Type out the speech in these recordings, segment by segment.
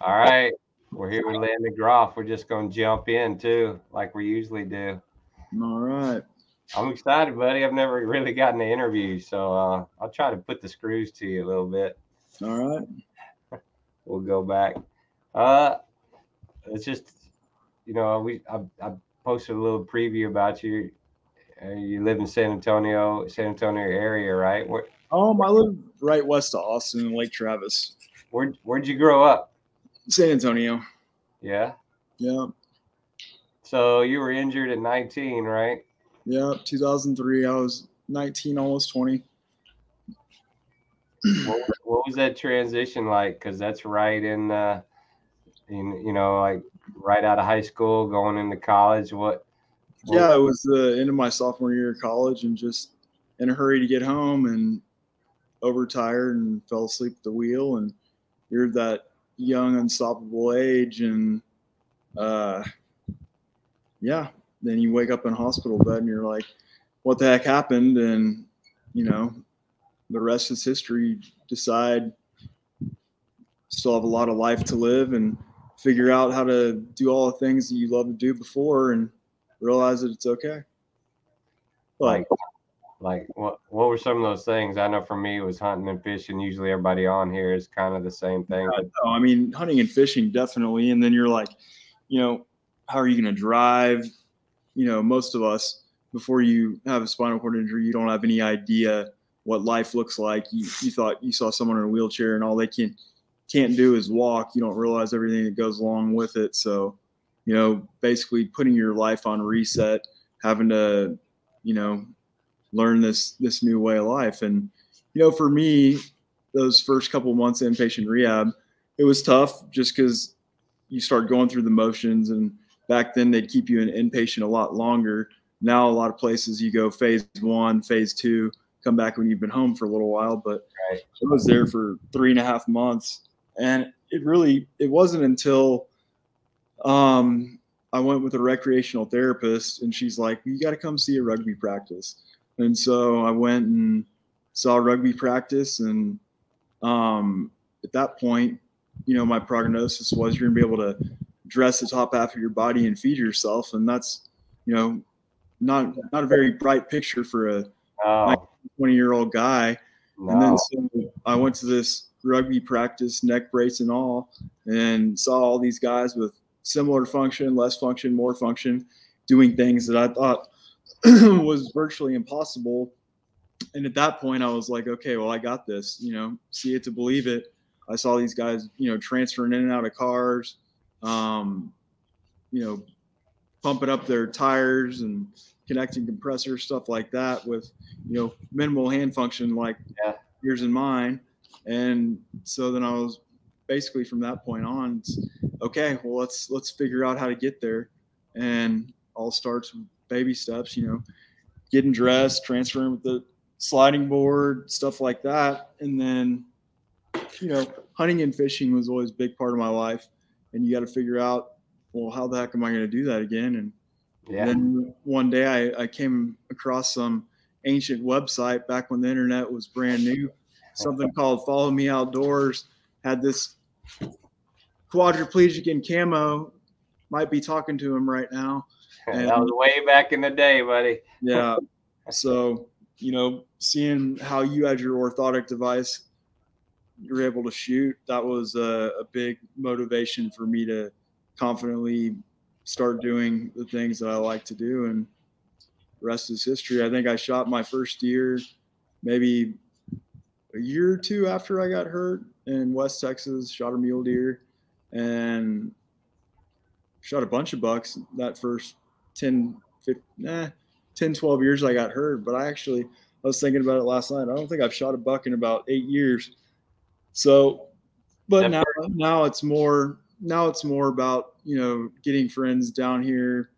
All right. We're here with Landon Groff. We're just going to jump in too, like we usually do. All right. I'm excited, buddy. I've never really gotten an interview, so uh, I'll try to put the screws to you a little bit. All right. We'll go back. Uh, it's just, you know, we I, I posted a little preview about you. Uh, you live in San Antonio, San Antonio area, right? Where, Um, I live right west of Austin in Lake Travis, where where'd you grow up? San Antonio. Yeah. Yeah. So you were injured at 19, right? Yeah. 2003. I was 19, almost 20. what, what was that transition like? Because that's right in, uh, in you know, like right out of high school, going into college. What? what- Yeah, it was the end of my sophomore year of college and just in a hurry to get home and overtired and fell asleep at the wheel. And you're that young, unstoppable age. And uh, yeah, then you wake up in hospital bed and you're like, what the heck happened? And, you know, the rest is history. Decide still have a lot of life to live and figure out how to do all the things that you love to do before and realize that it's okay. Like like what what were some of those things i know for me it was hunting and fishing usually everybody on here is kind of the same thing but no, I mean, hunting and fishing definitely. And then you're like, you know, how are you going to drive? You know, most of us, before you have a spinal cord injury, you don't have any idea what life looks like. You, you thought you saw someone in a wheelchair and all they can can't do is walk. You don't realize everything that goes along with it. So, you know, basically putting your life on reset, having to, you know, learn this this new way of life. And, you know, for me, those first couple months in inpatient rehab, it was tough just because you start going through the motions. And back then they'd keep you in inpatient a lot longer. Now a lot of places you go phase one, phase two, come back when you've been home for a little while. But Right. I was there for three and a half months, and it really it wasn't until um, I went with a recreational therapist, and she's like, "You got to come see a rugby practice." And so I went and saw rugby practice, and um, at that point, you know, my prognosis was you're gonna be able to dress the top half of your body and feed yourself, and that's, you know, not not a very bright picture for a no, 20 year old guy. And then so I went to this rugby practice, neck brace and all, and saw all these guys with similar function, less function, more function, doing things that I thought was virtually impossible. And at that point, I was like, okay, well, I got this. You know, see it to believe it. I saw these guys, you know, transferring in and out of cars, um, you know, pumping up their tires and connecting compressors, stuff like that, with you know minimal hand function like Yeah. yours and mine. And so then I was basically from that point on, okay, well let's let's figure out how to get there, and all starts baby steps. You know, getting dressed, transferring with the sliding board, stuff like that, and then you know hunting and fishing was always a big part of my life, and you got to figure out well how the heck am I going to do that again and yeah then one day I, I came across some ancient website back when the internet was brand new, something called Follow Me Outdoors. Had this quadriplegic in camo, might be talking to him right now. That was way back in the day buddy Yeah. So, you know, seeing how you had your orthotic device, you're able to shoot, that was a, a big motivation for me to confidently start doing the things that I like to do. And the rest is history. I think I shot my first deer maybe a year or two after I got hurt in West Texas, shot a mule deer and shot a bunch of bucks that first 10, 15, nah, 10, 12 years I got hurt. But I actually, I was thinking about it last night. I don't think I've shot a buck in about eight years. So, but now, now it's more, now it's more about, you know, getting friends down here.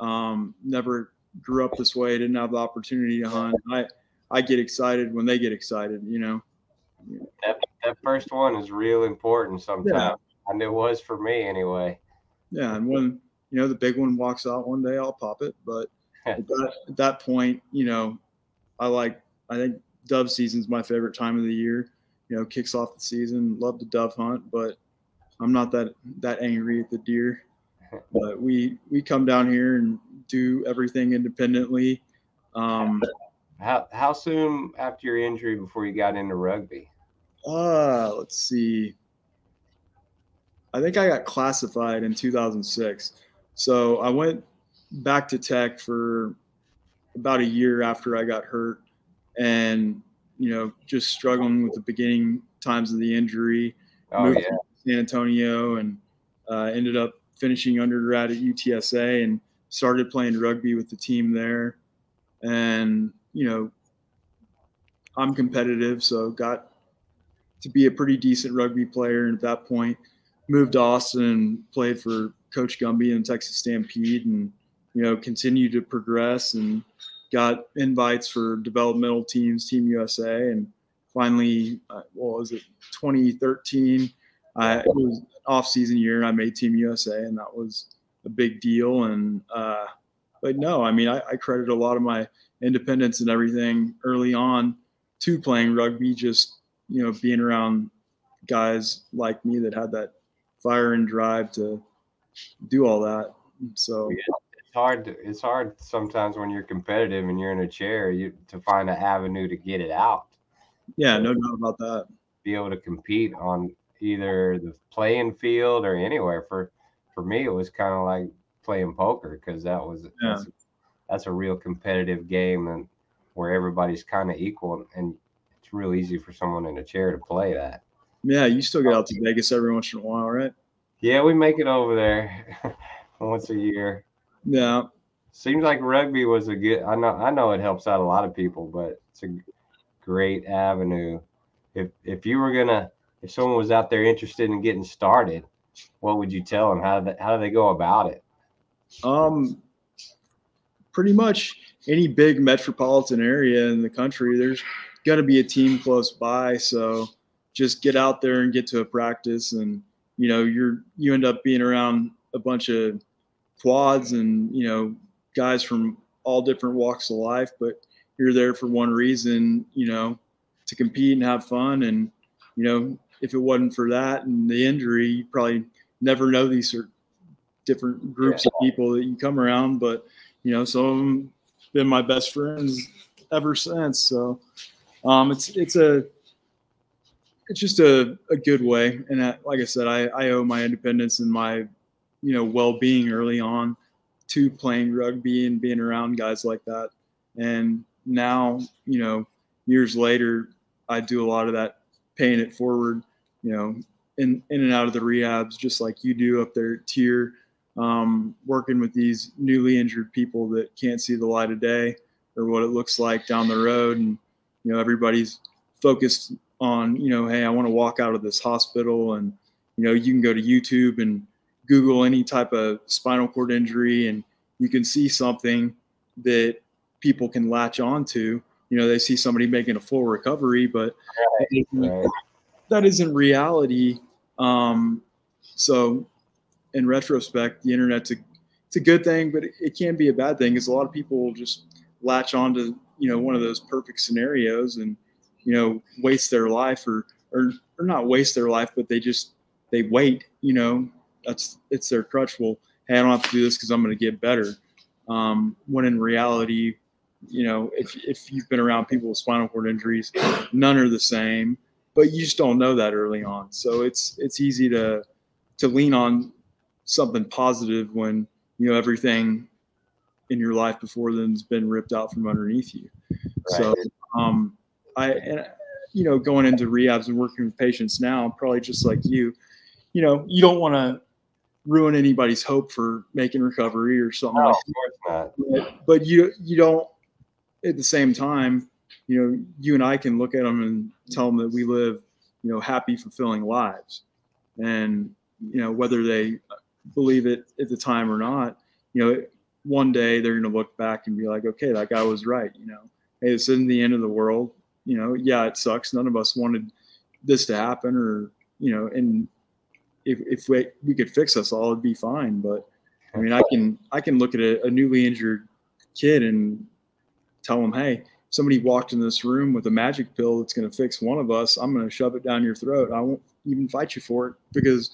Um, never grew up this way, didn't have the opportunity to hunt. I, I get excited when they get excited, you know. that, that first one is real important sometimes and it was for me anyway Yeah, and when you know the big one walks out one day, I'll pop it. But at that, at that point, you know, I like I think dove season's my favorite time of the year. You know, kicks off the season. Love to dove hunt, but I'm not that that angry at the deer, but we we come down here and do everything independently. Um, how how soon after your injury before you got into rugby? Uh, let's see. I think I got classified in 2006. So I went back to tech for about a year after I got hurt and, you know, just struggling with the beginning times of the injury. Oh, moved yeah. to San Antonio and uh, ended up finishing undergrad at UTSA and started playing rugby with the team there. And, you know, I'm competitive, so got to be a pretty decent rugby player. And at that point, moved to Austin and played for Coach Gumby and Texas Stampede, and you know continued to progress and got invites for developmental teams, Team USA, and finally, uh, what was it, 2013? I, it was off season year, and I made Team USA, and that was a big deal. And uh, but no, I mean, I, I credit a lot of my independence and everything early on to playing rugby, just you know, being around guys like me that had that fire and drive to do all that. So it's hard. To, it's hard sometimes when you're competitive and you're in a chair, you to find an avenue to get it out. Yeah, no doubt about that. Be able to compete on either the playing field or anywhere. For for me, it was kind of like playing poker because that was yeah. that's, that's a real competitive game and where everybody's kind of equal and it's real easy for someone in a chair to play that. Yeah, you still get out to um, Vegas every once in a while, right? Yeah, we make it over there once a year. Yeah. Seems like rugby was a good. I know. I know it helps out a lot of people, but it's a great avenue. If if you were gonna, if someone was out there interested in getting started, what would you tell them? How do they, how do they go about it? Um, pretty much any big metropolitan area in the country, there's going to be a team close by. So just get out there and get to a practice, and you know you're you end up being around a bunch of quads and you know guys from all different walks of life, but you're there for one reason, you know, to compete and have fun. And you know, if it wasn't for that and the injury, you probably never know these are different groups Yeah. of people that you come around. But you know, some of them been my best friends ever since. So um, it's it's a it's just a, a good way. And I, like I said, I, I owe my independence and my you know well being early on to playing rugby and being around guys like that. And now, you know, years later, I do a lot of that paying it forward, you know, in in and out of the rehabs, just like you do up there TIRR, um, working with these newly injured people that can't see the light of day or what it looks like down the road, and you know, everybody's focused on, you know, hey, I want to walk out of this hospital, and you know, you can go to YouTube and Google any type of spinal cord injury, and you can see something that people can latch onto. You know, they see somebody making a full recovery, but Right. that isn't reality. Um, so, in retrospect, the internet's a it's a good thing, but it, it can be a bad thing because a lot of people will just latch onto you know one of those perfect scenarios and you know waste their life or or or not waste their life, but they just they wait. You know, that's it's their crutch. Well, hey, I don't have to do this because I'm going to get better. Um, when in reality, you know, if if you've been around people with spinal cord injuries, none are the same but you just don't know that early on. So it's it's easy to to lean on something positive when you know everything in your life before then's been ripped out from underneath you. So um, I and you know going into rehabs and working with patients now, probably just like you, you know, you don't want to ruin anybody's hope for making recovery or something No, like that. but you you don't at the same time you know you and i can look at them and tell them that we live you know happy fulfilling lives. And you know whether they believe it at the time or not you know one day they're going to look back and be like okay that guy was right you know. Hey this isn't the end of the world you know yeah it sucks none of us wanted this to happen or you know and if, if we, we could fix us all it'd be fine but i mean i can i can look at a, a newly injured kid and tell them, hey, somebody walked in this room with a magic pill that's going to fix one of us, I'm going to shove it down your throat. I won't even fight you for it because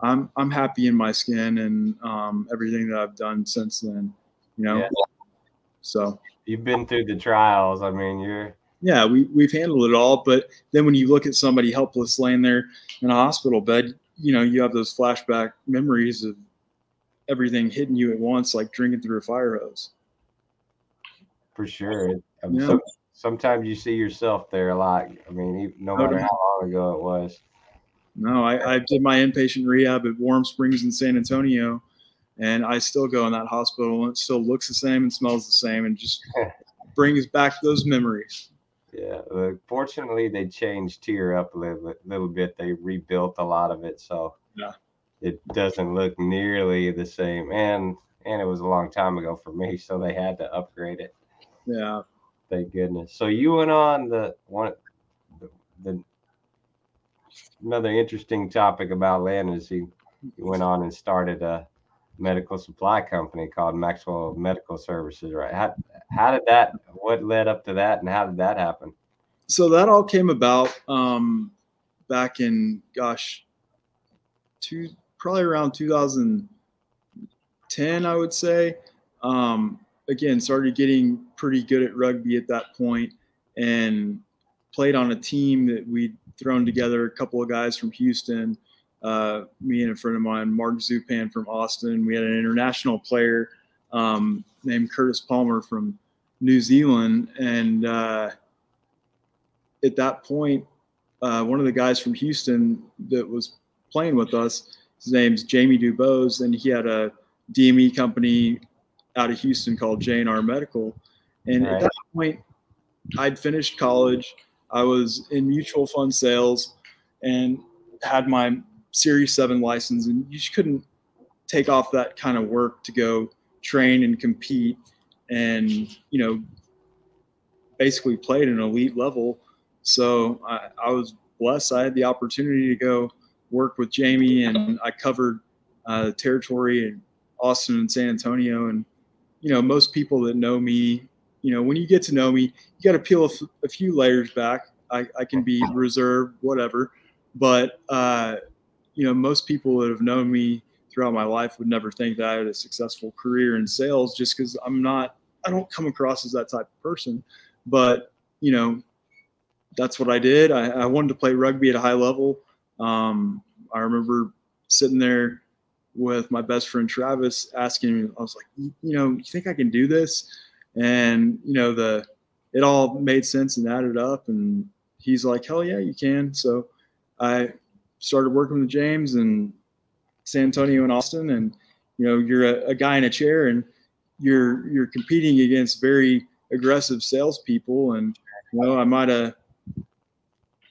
I'm I'm happy in my skin and um, everything that I've done since then. You know, yeah. so you've been through the trials. I mean, you're yeah, we we've handled it all. But then when you look at somebody helpless laying there in a hospital bed, you know, you have those flashback memories of everything hitting you at once, like drinking through a fire hose. For sure. I mean, yeah. some, sometimes you see yourself there a lot. I mean, no matter how long ago it was. No, I, I did my inpatient rehab at Warm Springs in San Antonio, and I still go in that hospital, and it still looks the same and smells the same, and just brings back those memories. Yeah, uh, fortunately, they changed TIRR up a little, little bit. They rebuilt a lot of it, so yeah, it doesn't look nearly the same. And and it was a long time ago for me, so they had to upgrade it. Yeah, thank goodness. So you went on the one, the, the another interesting topic about Landon is he, he went on and started a medical supply company called Maxwell Medical Services, right? How, how did that, what led up to that and how did that happen? So that all came about um, back in, gosh, two, probably around 2010, I would say. Um, again, started getting pretty good at rugby at that point and played on a team that we'd thrown together, a couple of guys from Houston uh, me and a friend of mine, Mark Zupan from Austin. We had an international player um, named Curtis Palmer from New Zealand, and uh, at that point, uh, one of the guys from Houston that was playing with us, his name's Jamie Dubose, and he had a DME company out of Houston called J&R Medical. And right. at that point, I'd finished college. I was in mutual fund sales and had my Series 7 license, and you just couldn't take off that kind of work to go train and compete and, you know, basically play at an elite level. So I, I was blessed. I had the opportunity to go work with Jamie, and I covered uh, territory in Austin and San Antonio. And, you know, most people that know me, you know, when you get to know me, you got to peel a, f- a few layers back. I, I can be reserved, whatever. But, uh, you know, most people that have known me throughout my life would never think that I had a successful career in sales just because I'm not, I don't come across as that type of person. But, you know, that's what I did. I, I wanted to play rugby at a high level. Um, I remember sitting there with my best friend Travis asking me, I was like, you, you know, you think I can do this? And, you know, the, it all made sense and added up. And he's like, hell yeah, you can. So I started working with James and San Antonio and Austin, and you know you're a, a guy in a chair and you're you're competing against very aggressive salespeople, and you know I might have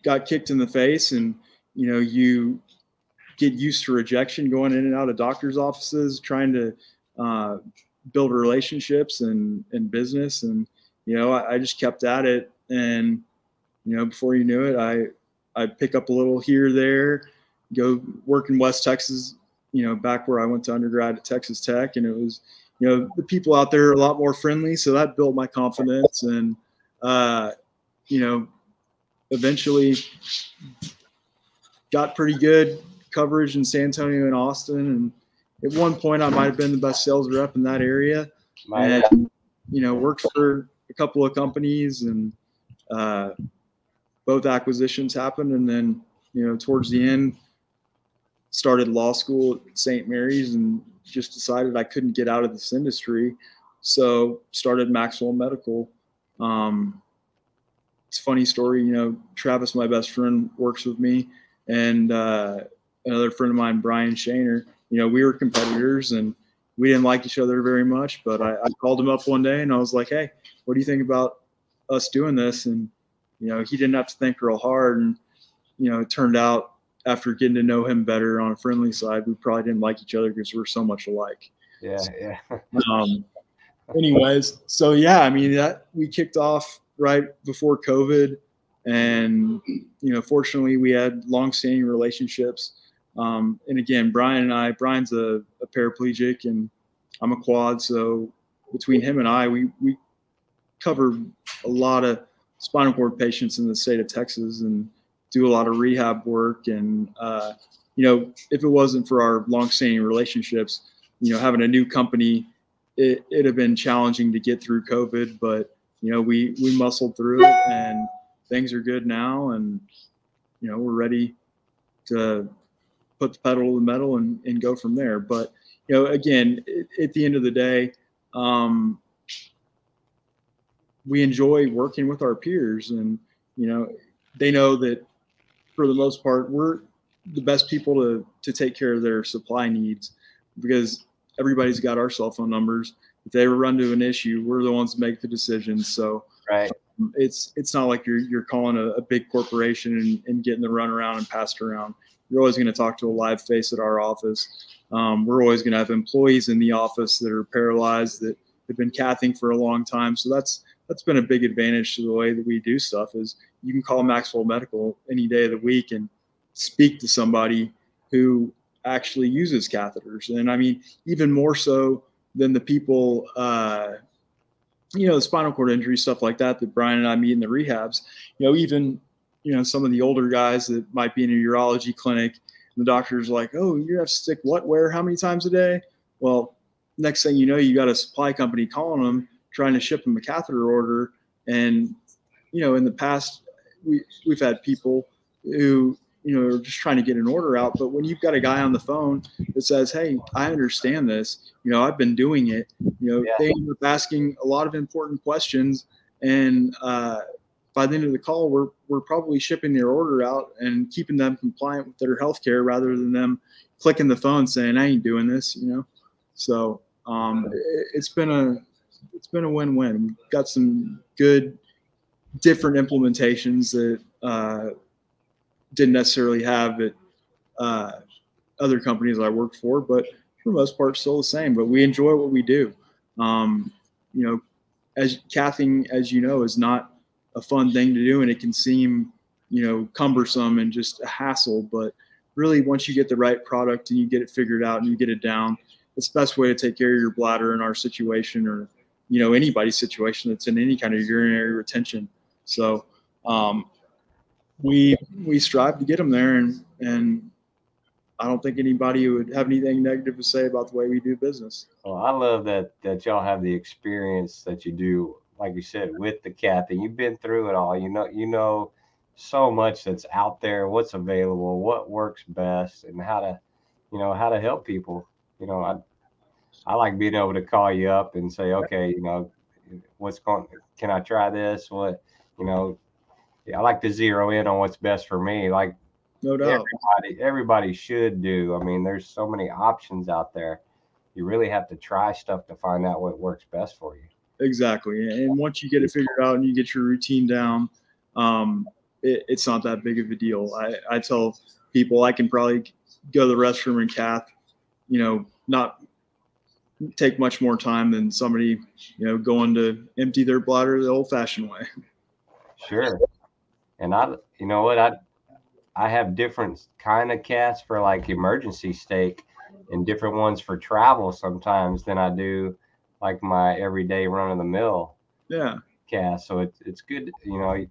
got kicked in the face, and you know you get used to rejection going in and out of doctors' offices, trying to uh, build relationships and and business, and you know I, I just kept at it, and you know before you knew it, I I'd pick up a little here, there, go work in West Texas, you know, back where I went to undergrad at Texas Tech. And it was, you know, the people out there are a lot more friendly. So that built my confidence. And, uh, you know, eventually got pretty good coverage in San Antonio and Austin. And at one point, I might have been the best sales rep in that area. And, you know, worked for a couple of companies and, uh, both acquisitions happened, and then you know towards the end, started law school at St. Mary's, and just decided I couldn't get out of this industry, so started Maxwell Medical. Um, it's a funny story, you know. Travis, my best friend, works with me, and uh, another friend of mine, Brian Shaner. You know, we were competitors, and we didn't like each other very much. But I, I called him up one day, and I was like, "Hey, what do you think about us doing this?" And you know, he didn't have to think real hard. And, you know, it turned out after getting to know him better on a friendly side, we probably didn't like each other because we're so much alike. Yeah, yeah. um, anyways, so yeah, I mean that we kicked off right before COVID, and you know, fortunately, we had long-standing relationships. Um, and again, Brian and I, Brian's a, a paraplegic, and I'm a quad, so between him and I, we we cover a lot of spinal cord patients in the state of Texas and do a lot of rehab work. And, uh, you know, if it wasn't for our longstanding relationships, you know, having a new company, it, it'd have been challenging to get through COVID, but, you know, we, we muscled through it and things are good now. And, you know, we're ready to put the pedal to the metal and, and go from there. But, you know, again, at the end of the day, um, we enjoy working with our peers and, you know, they know that for the most part, we're the best people to, to take care of their supply needs because everybody's got our cell phone numbers. If they ever run into an issue, we're the ones to make the decisions. So Right. um, it's it's not like you're you're calling a, a big corporation and, and getting the run around and passed around. You're always going to talk to a live face at our office. Um, we're always going to have employees in the office that are paralyzed that have been cathing for a long time. So that's that's been a big advantage to the way that we do stuff. Is you can call Maxwell Medical any day of the week and speak to somebody who actually uses catheters. And I mean, even more so than the people, uh, you know, the spinal cord injury stuff like that that Brian and I meet in the rehabs. You know, even you know some of the older guys that might be in a urology clinic, the doctor's like, "Oh, you have to stick what where how many times a day?" Well, next thing you know, you got a supply company calling them trying to ship them a catheter order, and you know, in the past, we we've had people who you know are just trying to get an order out. But when you've got a guy on the phone that says, "Hey, I understand this. You know, I've been doing it." You know, Yeah. they end up asking a lot of important questions, and uh, by the end of the call, we're we're probably shipping their order out and keeping them compliant with their health care rather than them clicking the phone saying, "I ain't doing this." You know, so um, it, it's been a it's been a win-win. We've got some good different implementations that uh, didn't necessarily have at uh, other companies I worked for, but for the most part, still the same. But we enjoy what we do. Um, you know, as cathing, as you know, is not a fun thing to do, and it can seem, you know, cumbersome and just a hassle. But really, once you get the right product and you get it figured out and you get it down, it's the best way to take care of your bladder in our situation or you know anybody's situation that's in any kind of urinary retention. So um, we we strive to get them there, and and I don't think anybody would have anything negative to say about the way we do business. Well, I love that that y'all have the experience that you do, like you said, with the cath. That you've been through it all. You know, you know so much that's out there, what's available, what works best, and how to, you know, how to help people. You know, I I like being able to call you up and say, okay, you know, what's going? Can I try this? What, you know, yeah, I like to zero in on what's best for me. Like No doubt. everybody everybody should do. I mean, there's so many options out there. You really have to try stuff to find out what works best for you. Exactly. And once you get it figured out and you get your routine down, um, it, it's not that big of a deal. I, I tell people I can probably go to the restroom and cath, you know, not take much more time than somebody, you know, going to empty their bladder the old fashioned way. Sure. And I, you know what, I, I have different kind of caths for like emergency stake, and different ones for travel sometimes than I do like my everyday run of the mill Yeah. cath. So it's it's good, you know. You,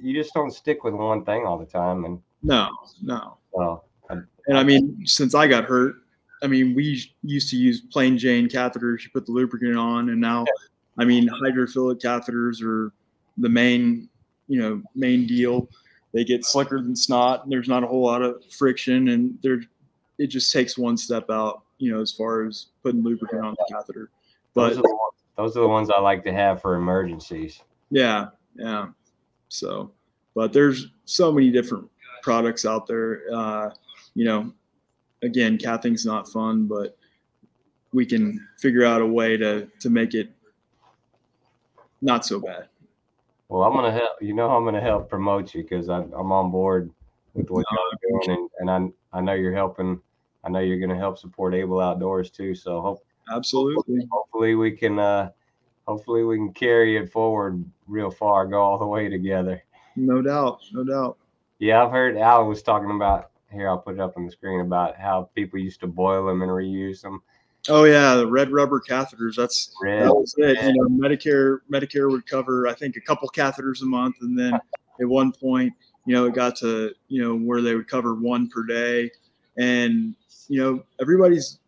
you just don't stick with one thing all the time, and No, no. well, And I mean, since I got hurt, I mean, we used to use plain Jane catheters. You put the lubricant on, and now, I mean, hydrophilic catheters are the main, you know, main deal. They get slicker than snot. And there's not a whole lot of friction, and there, it just takes one step out, you know, as far as putting lubricant on the catheter. But those are the ones, those are the ones I like to have for emergencies. yeah, yeah. So, but there's so many different products out there. Uh, you know, again, cathing's not fun, but we can figure out a way to to make it not so bad. Well, I'm gonna help. You know, I'm gonna help promote you because I'm I'm on board with what y'all are doing, and, and I I know you're helping. I know you're gonna help support Able Outdoors too. So hope, Absolutely. hopefully we can uh hopefully we can carry it forward real far, go all the way together. No doubt. No doubt. Yeah, I've heard Alan was talking about here. I'll put it up on the screen about how people used to boil them and reuse them. Oh yeah, the red rubber catheters. That's Red. that was it. You know, Medicare Medicare would cover I think a couple catheters a month, and then at one point, you know, it got to you know where they would cover one per day, and you know everybody's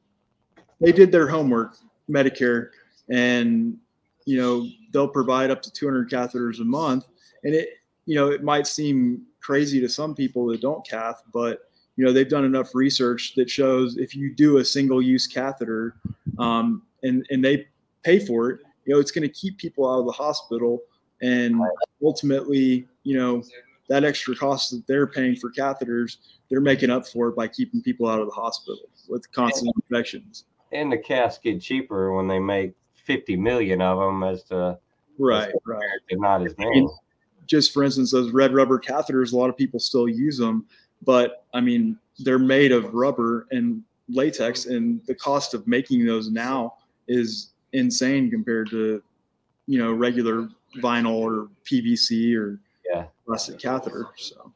they did their homework, Medicare, and you know they'll provide up to 200 catheters a month, and it you know it might seem crazy to some people that don't cath, but you know they've done enough research that shows if you do a single use catheter um, and and they pay for it you know it's going to keep people out of the hospital. And ultimately you know that extra cost that they're paying for catheters they're making up for it by keeping people out of the hospital with constant infections. And the caths get cheaper when they make 50 million of them as to right right. they're not as many. just for instance those red rubber catheters a lot of people still use them but i mean they're made of rubber and latex and the cost of making those now is insane compared to you know regular vinyl or pvc or Yeah. plastic catheter so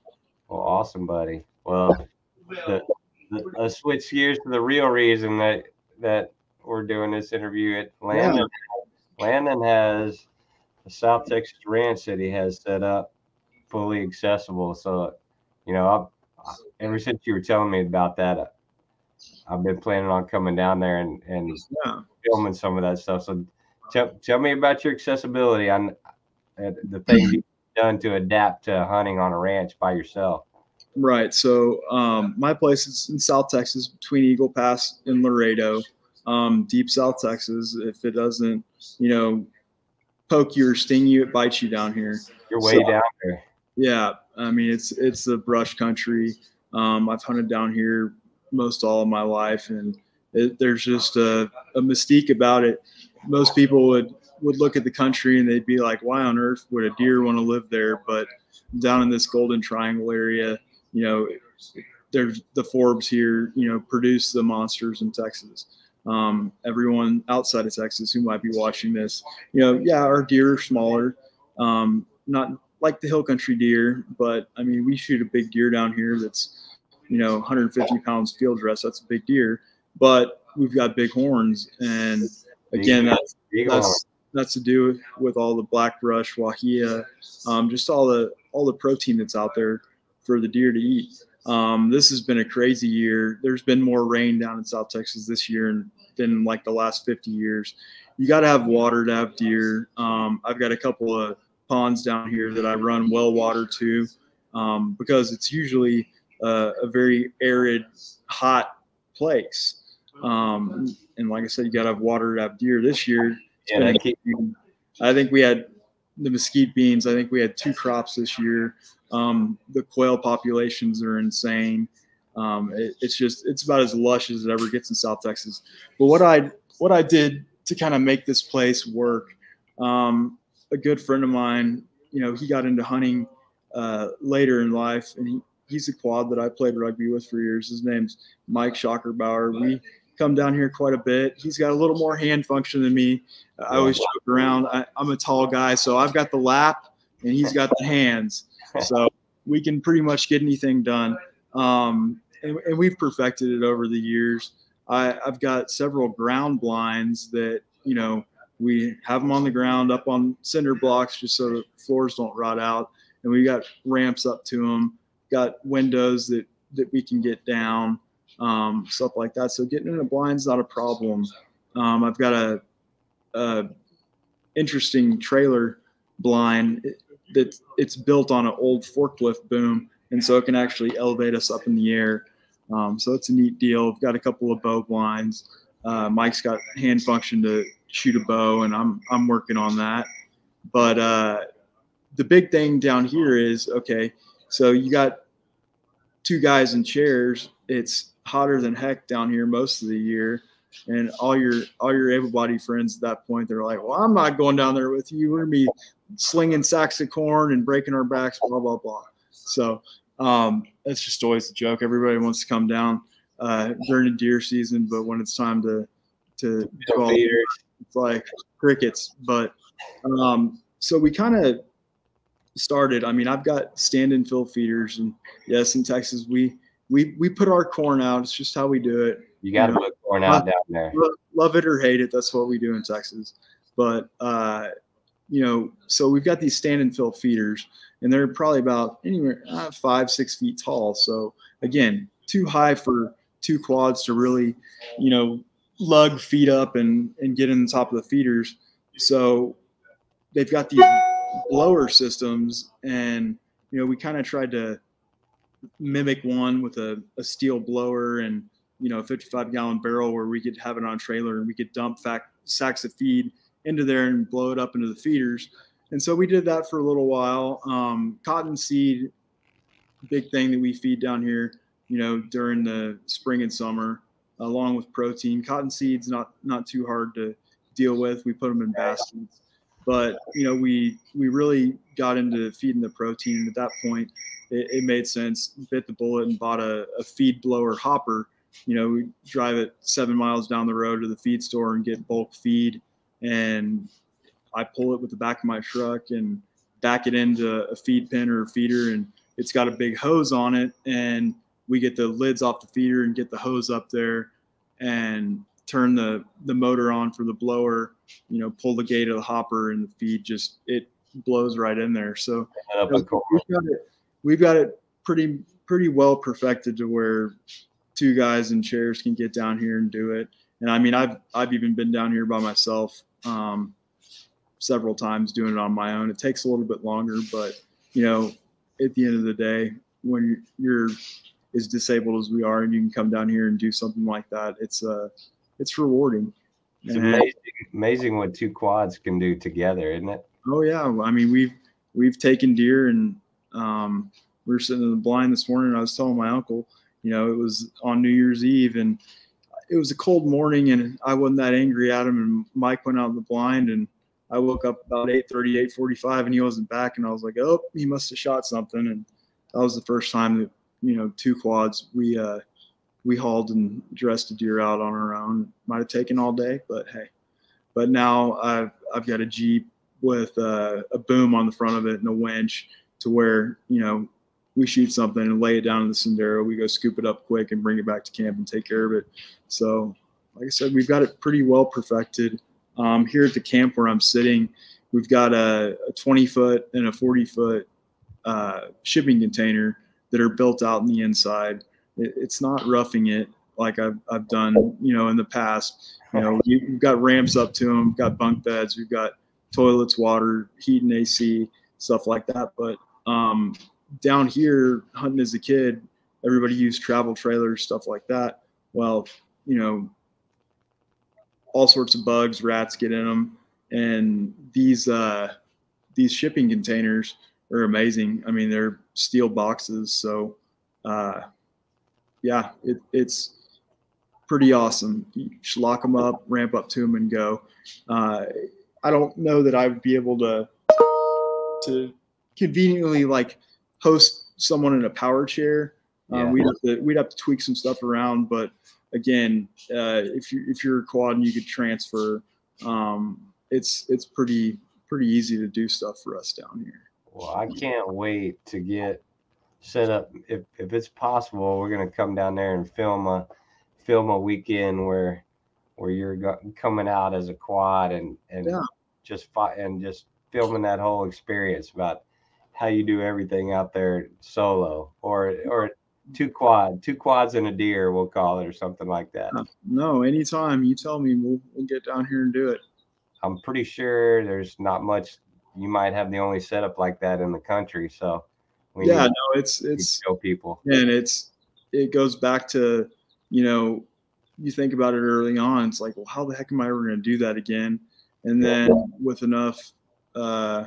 Well, awesome, buddy. Well, the, the, let's switch gears to the real reason that that we're doing this interview. At Landon, Landon has a South Texas ranch that he has set up, fully accessible. So, you know, I've, ever since you were telling me about that, uh, I've been planning on coming down there and and yeah filming some of that stuff. So, tell, tell me about your accessibility on uh, the things you've done to adapt to hunting on a ranch by yourself. Right. So um, my place is in South Texas, between Eagle Pass and Laredo, um, deep South Texas. If it doesn't, you know, poke you or sting you, it bites you down here. You're way So- down there. Yeah, I mean it's it's the brush country. Um, I've hunted down here most all of my life, and it, there's just a, a mystique about it. Most people would would look at the country and they'd be like, "Why on earth would a deer want to live there?" But down in this Golden Triangle area, you know, there's the forbs here, you know, produce the monsters in Texas. Um, everyone outside of Texas who might be watching this, you know, yeah, our deer are smaller, um, not like the hill country deer, but I mean, we shoot a big deer down here that's, you know, 150 pounds field dress. That's a big deer, but we've got big horns, and again, that's that's that's to do with, all the black brush, guajillo, um, just all the all the protein that's out there for the deer to eat. Um, this has been a crazy year. There's been more rain down in South Texas this year than like the last 50 years. You got to have water to have deer. Um, I've got a couple of ponds down here that I run well water to um, because it's usually uh, a very arid, hot place. Um, and like I said, you got to have water to have deer. This year, Yeah, they keep I think we had the mesquite beans. I think we had two crops this year. Um, the quail populations are insane. Um, it, it's just it's about as lush as it ever gets in South Texas. But what I what I did to kind of make this place work, um, a good friend of mine, you know, he got into hunting uh, later in life, and he, he's a quad that I played rugby with for years. His name's Mike Schockerbauer. We come down here quite a bit. He's got a little more hand function than me. I always joke around. I, I'm a tall guy, so I've got the lap and he's got the hands. So we can pretty much get anything done. Um, and, and we've perfected it over the years. I, I've got several ground blinds that, you know, we have them on the ground up on cinder blocks just so the floors don't rot out. And we got ramps up to them, got windows that, that we can get down, um, stuff like that. So getting in a blind's not a problem. Um, I've got a, a interesting trailer blind that it's built on an old forklift boom, and so it can actually elevate us up in the air. Um, so it's a neat deal. I've got a couple of bow blinds. Uh, Mike's got hand function to shoot a bow, and I'm I'm working on that. But uh, the big thing down here is okay. So you got two guys in chairs. It's hotter than heck down here most of the year and all your all your able-bodied friends at that point they're like well i'm not going down there with you we're gonna be slinging sacks of corn and breaking our backs blah blah blah so um, that's just always a joke everybody wants to come down uh, during the deer season but when it's time to to go all- feeders. it's like crickets but um, so we kind of started i mean i've got stand and fill feeders and yes in texas we we we put our corn out it's just how we do it You got to put corn out down there. love it or hate it. That's what we do in Texas. But uh, you know, so we've got these stand and fill feeders, and they're probably about anywhere uh, five, six feet tall. So again, too high for two quads to really, you know, lug feed up and and get in the top of the feeders. So they've got these blower systems, and you know, we kind of tried to mimic one with a, a steel blower and you know, a 55 gallon barrel where we could have it on a trailer and we could dump fact, sacks of feed into there and blow it up into the feeders. And so we did that for a little while. Um, cottonseed, big thing that we feed down here, you know, during the spring and summer, along with protein. Cottonseed's not not too hard to deal with. We put them in baskets, but you know, we we really got into feeding the protein. At that point, it, it made sense. Bit the bullet and bought a, a feed blower hopper. You know, we drive it seven miles down the road to the feed store and get bulk feed and I pull it with the back of my truck and back it into a feed pen or a feeder, and it's got a big hose on it, and we get the lids off the feeder and get the hose up there, and turn the the motor on for the blower. You know, pull the gate of the hopper, and the feed just it blows right in there. So you know, we've got it we've got it pretty pretty well perfected to where two guys in chairs can get down here and do it. And I mean, I've I've even been down here by myself um, several times doing it on my own. It takes a little bit longer, but you know, at the end of the day, when you're as disabled as we are, and you can come down here and do something like that, it's uh, it's rewarding. It's and, amazing, amazing what two quads can do together, isn't it? Oh yeah, I mean we've we've taken deer and um, we were sitting in the blind this morning. I was telling my uncle, you know, it was on New Year's Eve, and it was a cold morning and I wasn't that angry at him. And Mike went out in the blind and I woke up about 8:30, 8:45, and he wasn't back. And I was like, oh, he must have shot something. And that was the first time that you know two quads we uh, we hauled and dressed a deer out on our own. Might have taken all day, but hey. But now I've I've got a jeep with uh, a boom on the front of it and a winch to where you know we shoot something and lay it down in the sendero. We go scoop it up quick and bring it back to camp and take care of it. So, like I said, we've got it pretty well perfected. Um, here at the camp where I'm sitting, we've got a, a 20 foot and a 40 foot uh, shipping container that are built out in the inside. It, it's not roughing it like I've, I've done, you know, in the past. You know, you, have got ramps up to them, got bunk beds, we've got toilets, water, heat and AC, stuff like that. But um, down here hunting as a kid, everybody used travel trailers, stuff like that. Well, you know, all sorts of bugs, rats get in them, and these uh, these shipping containers are amazing. I mean, they're steel boxes, so uh, yeah, it, it's pretty awesome. You just lock them up, ramp up to them, and go. Uh, I don't know that I would be able to to conveniently like host someone in a power chair. Um, yeah. we'd have to we'd have to tweak some stuff around, but again, uh, if you if you're a quad and you could transfer, um, it's it's pretty pretty easy to do stuff for us down here. Well, I can't wait to get set up. If if it's possible, we're gonna come down there and film a film a weekend where where you're go, coming out as a quad and and yeah. just fight and just filming that whole experience about how you do everything out there solo or or two quad two quads and a deer we'll call it or something like that uh, no anytime you tell me we'll, we'll get down here and do it i'm pretty sure there's not much you might have the only setup like that in the country so yeah no it's it's show people and it's it goes back to you know you think about it early on it's like well how the heck am i ever going to do that again and then with enough uh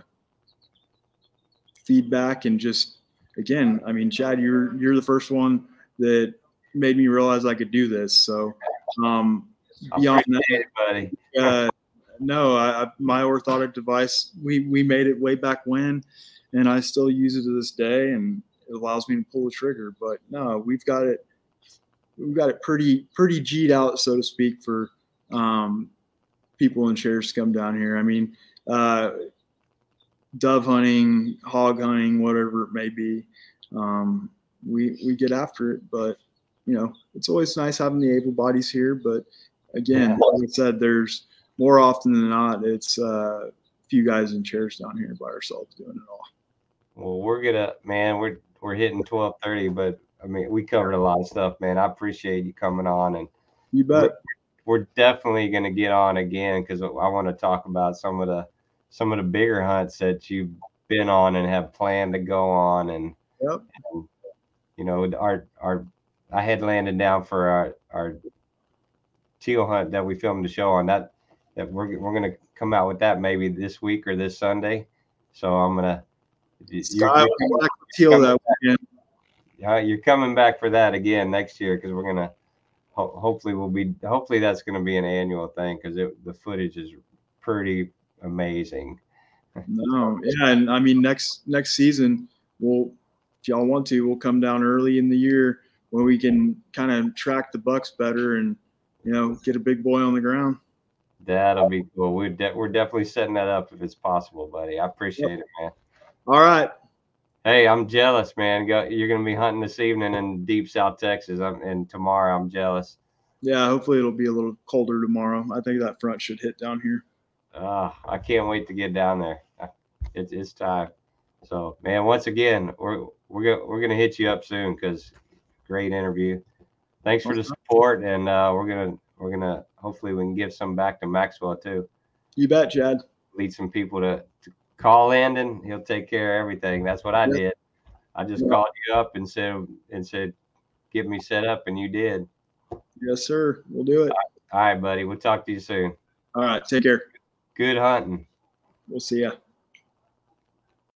feedback and just again, I mean, Chad, you're you're the first one that made me realize I could do this. So um, beyond that, it, buddy. Uh, no, I, I, my orthotic device, we we made it way back when, and I still use it to this day, and it allows me to pull the trigger. But no, we've got it, we've got it pretty pretty g'd out, so to speak, for um, people in chairs to come down here. I mean, uh, dove hunting, hog hunting, whatever it may be. Um, we we get after it, but you know it's always nice having the able bodies here. But again, like I said, there's more often than not, it's uh, a few guys in chairs down here by ourselves doing it all. Well, we're gonna, man, we're we're hitting twelve thirty, but I mean, we covered a lot of stuff, man. I appreciate you coming on, and You bet. we're definitely gonna get on again because I want to talk about some of the some of the bigger hunts that you've been on and have planned to go on, and, Yep. and you know, our our I had Landon down for our our teal hunt that we filmed the show on that that we're we're gonna come out with that maybe this week or this Sunday. So I'm gonna. You're- you're- will be back to teal that weekend. uh, you're coming back for that again next year because we're gonna ho- hopefully we'll be hopefully that's gonna be an annual thing because the footage is pretty amazing. No, yeah, and I mean next next season we'll if y'all want to, we'll come down early in the year when we can kind of track the bucks better and you know get a big boy on the ground. That'll be cool. We're de- we're definitely setting that up if it's possible, buddy. I appreciate it, man. All right, Hey, I'm jealous, man. You're gonna be hunting this evening in deep South Texas, I'm, and tomorrow I'm jealous. yeah, hopefully it'll be a little colder tomorrow. I think that front should hit down here. Uh, I can't wait to get down there. It's it's time. So, man, once again, we're we're gonna we're gonna hit you up soon because great interview. Thanks for the support, and uh, we're gonna we're gonna hopefully we can give some back to Maxwell too. You bet, Chad. Lead some people to, to call Landon. He'll take care of everything. That's what I Yep. did. I just Yep. called you up and said and said, get me set up, and you did. Yes, sir. We'll do it. All right, buddy. We'll talk to you soon. All right, take care. Good hunting. We'll see ya.